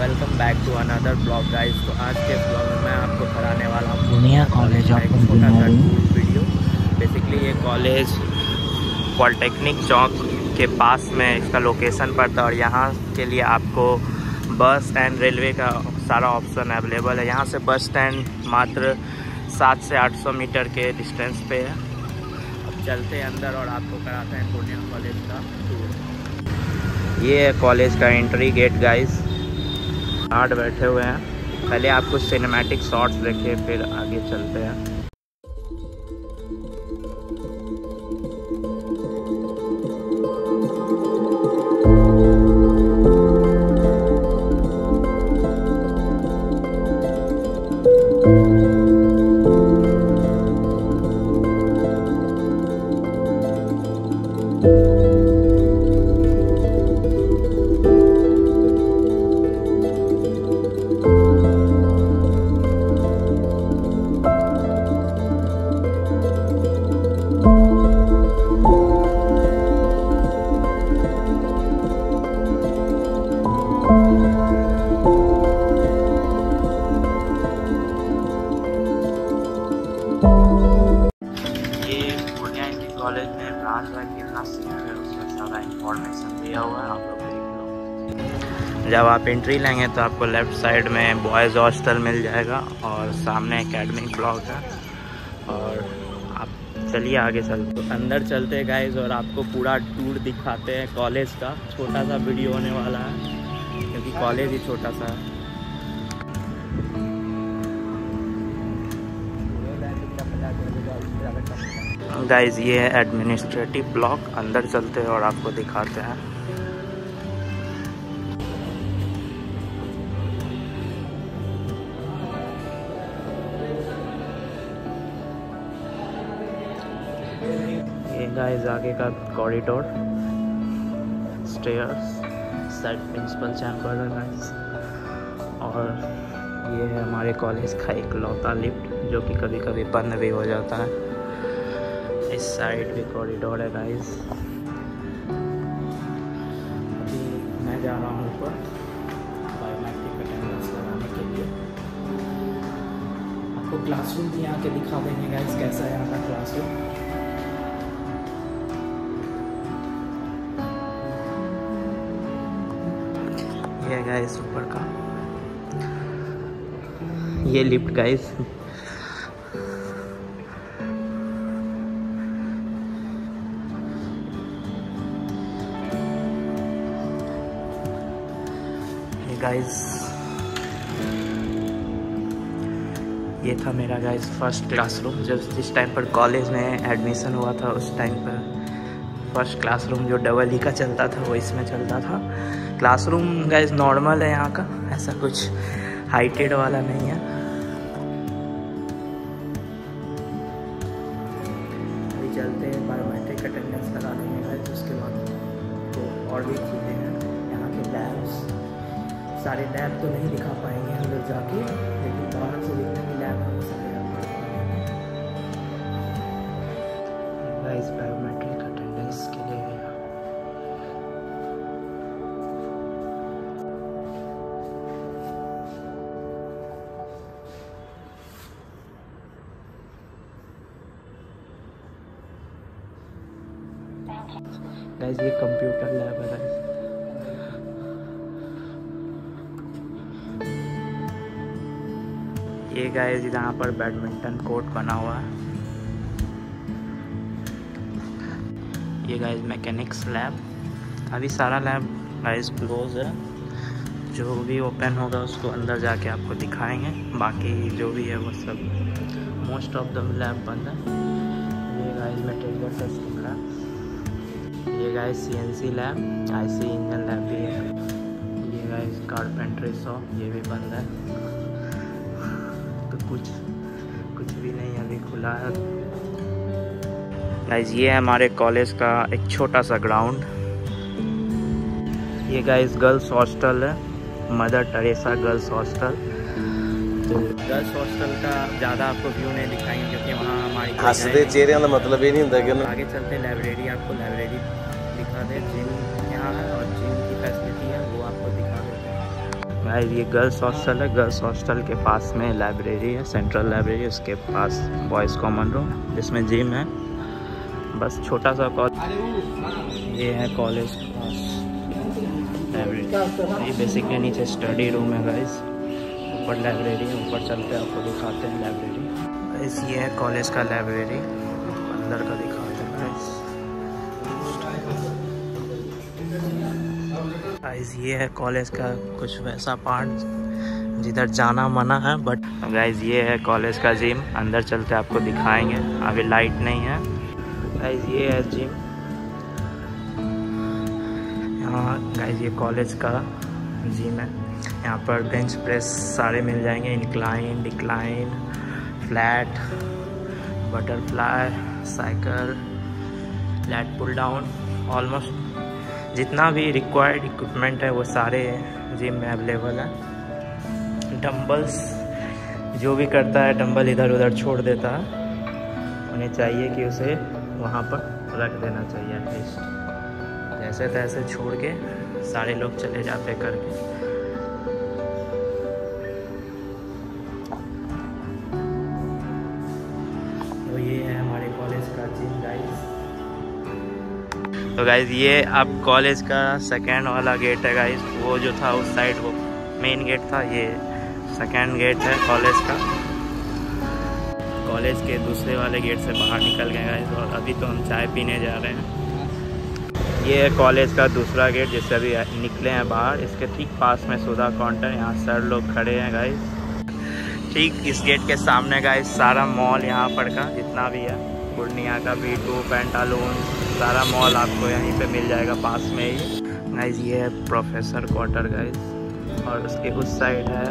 Welcome back to another blog guys तो आज के ब्लॉग में मैं आपको कराने वाला हूँ पूर्णिया कॉलेज ऑफ़ छोटा सा इंजीनियरिंग वीडियो बेसिकली ये कॉलेज पॉलिटेक्निक चौक के पास में इसका लोकेशन पड़ता है और यहाँ के लिए आपको बस एंड रेलवे का सारा ऑप्शन अवेलेबल है। यहाँ से बस स्टैंड मात्र सात से आठ सौ मीटर के डिस्टेंस पे है। अब चलते हैं अंदर और आपको कराते हैं पूर्णिया कॉलेज का टूर ये है कॉलेज का एंट्री गेट गाइस गार्ड बैठे हुए हैं। पहले आपको सिनेमैटिक शॉट्स देखे फिर आगे चलते हैं। दिया हुआ है, आप लोग देख लो। जब आप एंट्री लेंगे तो आपको लेफ़्ट साइड में बॉयज़ हॉस्टल मिल जाएगा और सामने एकेडमिक ब्लॉक है। और आप चलिए आगे चलते अंदर चलते हैं गाइज़ और आपको पूरा टूर दिखाते हैं कॉलेज का। छोटा सा वीडियो होने वाला है, क्योंकि कॉलेज ही छोटा सा है। गाइज़ ये है एडमिनिस्ट्रेटिव ब्लॉक अंदर चलते हैं और आपको दिखाते हैं। ये गाइज़ आगे का corridor stairs side principal chamber guys और ये है हमारे कॉलेज का एक लौता लिफ्ट जो कि कभी कभी बंद भी हो जाता है। इस साइड भी कॉरिडोर है गाइस मैं जा रहा हूँ ऊपर आपको क्लासरूम भी यहाँ के दिखा देंगे गाइस कैसा है यहाँ का क्लासरूम ये गाइस ऊपर का। ये लिफ्ट गाइस गाइस ये था मेरा गाइस फ़र्स्ट क्लासरूम जब जिस टाइम पर कॉलेज में एडमिशन हुआ था, उस टाइम पर फ़र्स्ट क्लासरूम जो डबल ई का चलता था, वो इसमें चलता था। क्लासरूम गाइस नॉर्मल है यहाँ का। ऐसा कुछ हाइटेड वाला नहीं है। अभी चलते हैं बायोमेट्रिक अटेंडेंस लगा देंगे गाइस उसके बाद तो और भी चीज़ें हैं। यहाँ के लैब्स सारे लैब तो नहीं दिखा पाएँगे हम लोग जाके, लेकिन बाहर से जितने भी लैब हैं वो सारे। गाइस ये कंप्यूटर लैब है गाइस ये गाइस यहाँ पर बैडमिंटन कोर्ट बना हुआ है. ये गाइस मैकेनिक्स लैब अभी सारा लैब गाइस क्लोज है. जो भी ओपन होगा, उसको अंदर जाके आपको दिखाएँगे. बाकी जो भी है, वो सब मोस्ट ऑफ़ द लैब बंद है. ये गाइस मटेरियल टेस्टिंग लैब ये guys CNC lab IC engine lab भी है. ये गाइस कारपेंट्री शॉप ये भी बंद है. तो कुछ कुछ भी नहीं, अभी खुला है. गाइस ये है हमारे कॉलेज का एक छोटा सा ग्राउंड ये गाइस गर्ल्स हॉस्टल है. मदर टेरेसा गर्ल्स हॉस्टल तो गर्ल्स हॉस्टल का ज़्यादा आपको व्यू नहीं दिखाएँगे क्योंकि ਹੱਸਦੇ है नहीं। ਚਿਹਰਿਆਂ ਦਾ ਮਤਲਬ ਇਹ ਨਹੀਂ ਹੁੰਦਾ ਕਿ आगे चलते लाइब्रेरी आपको लाइब्रेरी दिखा दे जिम यहाँ है और जिम की फैसिलिटी है वो आपको दिखा देते हैं गाइस ये गर्ल्स हॉस्टल है गर्ल्स हॉस्टल के पास में लाइब्रेरी है सेंट्रल लाइब्रेरी उसके पास बॉयज़ कॉमन रूम जिसमें जिम है बस छोटा सा कॉलेज ये है कॉलेज लाइब्रेरी ये बेसिकली नीचे स्टडी रूम है गाइस ऊपर लाइब्रेरी है ऊपर चलते आपको दिखाते हैं लाइब्रेरी गाइस ये है कॉलेज का लाइब्रेरी अंदर का दिखाते हैं गाइस ये है कॉलेज का कुछ वैसा पार्ट जिधर जाना मना है बट गाइस ये है कॉलेज का जिम अंदर चलते आपको दिखाएँगे. अभी लाइट नहीं है. गाइस ये है जिम यहाँ गाइस ये कॉलेज का जिम है. यहाँ पर बेंच प्रेस सारे मिल जाएँगे. Incline decline flat, butterfly, cycle, flat pull down almost जितना भी रिक्वायर्ड इक्विपमेंट है वो सारे जिम में अवेलेबल है। डम्बल्स जो भी करता है डम्बल इधर उधर छोड़ देता है। उन्हें चाहिए कि उसे वहाँ पर रख देना चाहिए एटलीस्ट जैसे तैसे छोड़ के सारे लोग चले जाते करके। तो गाइज़ ये अब कॉलेज का सेकेंड वाला गेट है गाइज़ वो जो था, उस साइड वो मेन गेट था, ये सेकेंड गेट है कॉलेज का. कॉलेज के दूसरे वाले गेट से बाहर निकल गए गाइज़ और अभी तो हम चाय पीने जा रहे हैं. ये है कॉलेज का दूसरा गेट जिससे अभी निकले हैं बाहर. इसके ठीक पास में सुधा काउंटर यहाँ सर लोग खड़े हैं गाइज़ ठीक, इस गेट के सामने गाइज़ सारा मॉल यहाँ पर का, जितना भी है. पूर्णिया का वी टू पेंटालून सारा मॉल आपको यहीं पे मिल जाएगा पास में ही। गाइज़ ये है प्रोफेसर क्वार्टर गाइज़ और उसके उस साइड है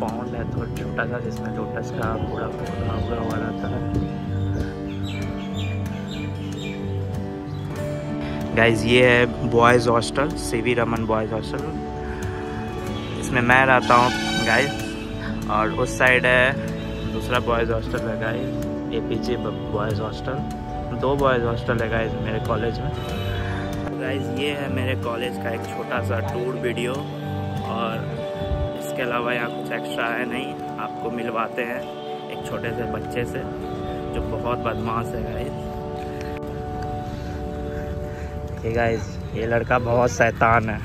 पाउंड है थोड़ा छोटा सा, जिसमें लोटस का पूरा पौधा हुआ हुआ रहता है गाइज़ ये है boys hostel C V Raman boys hostel इसमें मैं रहता हूँ गाइज़ और उस साइड है दूसरा बॉयज़ हॉस्टल है guys A P J boys hostel दो बॉयज़ हॉस्टल है गाइज़ मेरे कॉलेज में। गाइज़ ये है मेरे कॉलेज का एक छोटा सा टूर वीडियो और इसके अलावा यहाँ कुछ एक्स्ट्रा है नहीं, आपको मिलवाते हैं एक छोटे से बच्चे से, जो बहुत बदमाश है गाइज़ ये गाइज़ ये लड़का बहुत शैतान है।